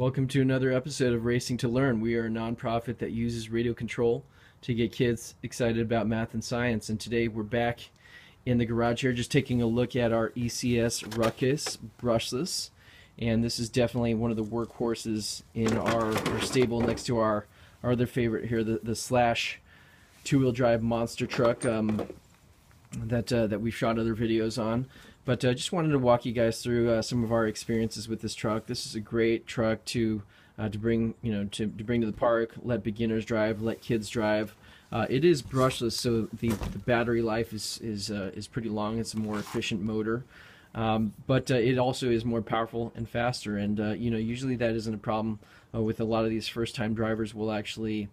Welcome to another episode of Racing to Learn. We are a nonprofit that uses radio control to get kids excited about math and science. And today we're back in the garage here just taking a look at our ECX Ruckus brushless. And this is definitely one of the workhorses in our, our stable next to our, our other favorite here, the, the Slash two-wheel drive monster truck um, that, uh, that we've shot other videos on. But I uh, just wanted to walk you guys through uh, some of our experiences with this truck. This is a great truck to uh, to bring you know to, to bring to the park. Let beginners drive. Let kids drive. Uh, it is brushless, so the, the battery life is is uh, is pretty long. It's a more efficient motor, um, but uh, it also is more powerful and faster. And you know usually that isn't a problem with a lot of these first time drivers. Will actually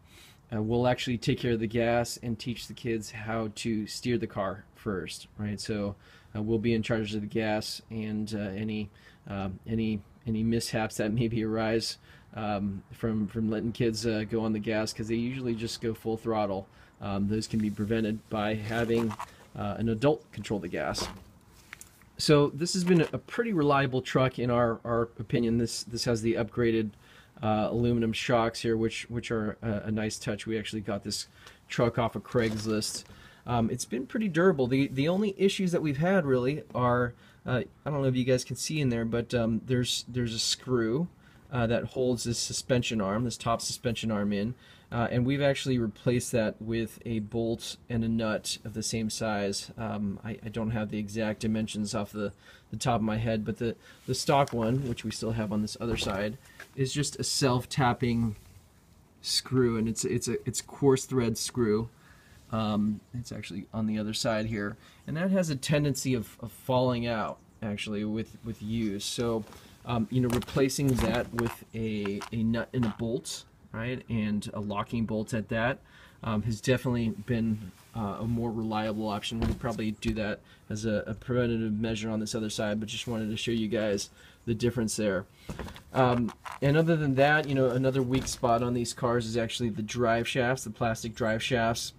will actually take care of the gas and teach the kids how to steer the car first, right? So uh, we'll be in charge of the gas and uh, any uh, any any mishaps that maybe arise um, from from letting kids uh, go on the gas because they usually just go full throttle. Um, those can be prevented by having an adult control the gas. So this has been a pretty reliable truck in our, our opinion. This this has the upgraded uh, aluminum shocks here, which which are a, a, nice touch. We actually got this truck off of Craigslist. Um, it's been pretty durable. The the only issues that we've had really are uh, I don't know if you guys can see in there, but um, there's there's a screw uh, that holds this suspension arm, this top suspension arm in, uh, and we've actually replaced that with a bolt and a nut of the same size. Um, I, I, don't have the exact dimensions off the, the top of my head, but the, the stock one, which we still have on this other side, is just a self-tapping screw, and it's it's a it's coarse thread screw. Um, it's actually on the other side here, and that has a tendency of, of falling out actually with with use. So, um, you know, replacing that with a a nut and a bolt, right, and a locking bolt at that um, has definitely been uh, a more reliable option. We'll probably do that as a, a, preventative measure on this other side, but just wanted to show you guys the difference there. Um, and other than that, you know, another weak spot on these cars is actually the drive shafts, the plastic drive shafts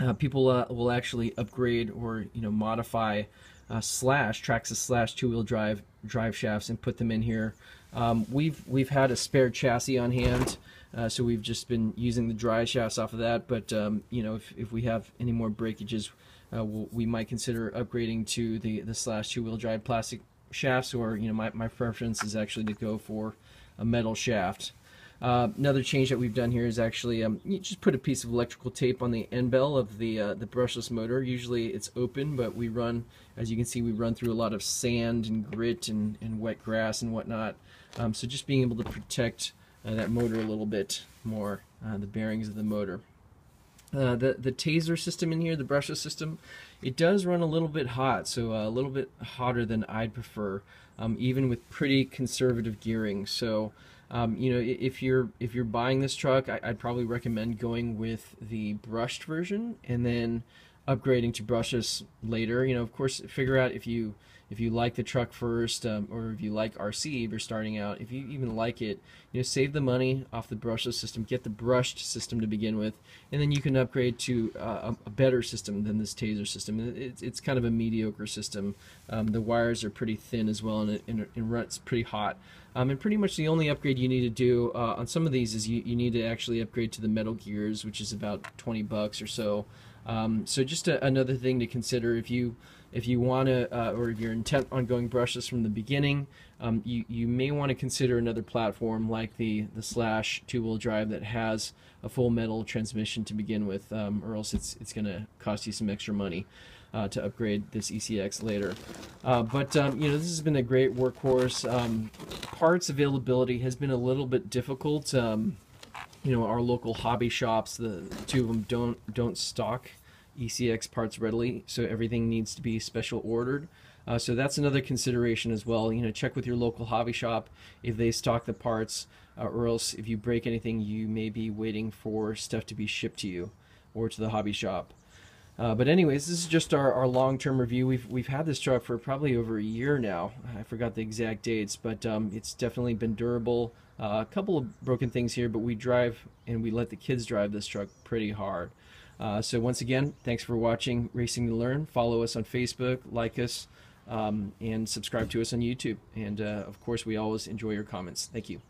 uh, people uh, will actually upgrade or you know modify uh, slash Traxxas slash two-wheel drive drive shafts and put them in here. Um, we've we've had a spare chassis on hand, uh, so we've just been using the drive shafts off of that. But um, you know if, if we have any more breakages, uh, we'll, we might consider upgrading to the the slash two-wheel drive plastic shafts. Or you know my my preference is actually to go for a metal shaft. Uh, another change that we've done here is actually um, you just put a piece of electrical tape on the end bell of the uh, the brushless motor. Usually it's open, but we run, as you can see, we run through a lot of sand and grit and, and wet grass and whatnot. Um, so just being able to protect uh, that motor a little bit more, uh, the bearings of the motor. Uh, the the Tazer system in here, the brushless system, it does run a little bit hot, so a little bit hotter than I'd prefer, um, even with pretty conservative gearing. So um, you know, if you're if you're buying this truck, I, would probably recommend going with the brushed version and then upgrading to brushes later. You know, of course, figure out if you if you like the truck first, um, or if you like RC, if you're starting out, if you even like it, you know, save the money off the brushless system, get the brushed system to begin with, and then you can upgrade to uh, a, better system than this Tazer system. It's, it's kind of a mediocre system. Um, the wires are pretty thin as well, and it, and it runs pretty hot. Um, and pretty much the only upgrade you need to do uh, on some of these is you, you need to actually upgrade to the metal gears, which is about 20 bucks or so. Um, so just a, another thing to consider if you if you want to, uh, or if you're intent on going brushless from the beginning, um, you, you may want to consider another platform like the, the Slash two-wheel drive that has a full metal transmission to begin with, um, or else it's, it's going to cost you some extra money. Uh, to upgrade this ECX later. Uh, but um, you know this has been a great workhorse. Um, parts availability has been a little bit difficult. Um, you know our local hobby shops, the two of them don't don't stock ECX parts readily, so everything needs to be special ordered. Uh, so that's another consideration as well. You know, check with your local hobby shop if they stock the parts, uh, or else if you break anything, you may be waiting for stuff to be shipped to you or to the hobby shop. Uh, but anyways, this is just our, our long-term review. We've we've had this truck for probably over a year now. I forgot the exact dates, but um, it's definitely been durable. Uh, a couple of broken things here, but we drive and we let the kids drive this truck pretty hard. Uh, so once again, thanks for watching Racing to Learn. Follow us on Facebook, like us, um, and subscribe to us on YouTube. And uh, of course, we always enjoy your comments. Thank you.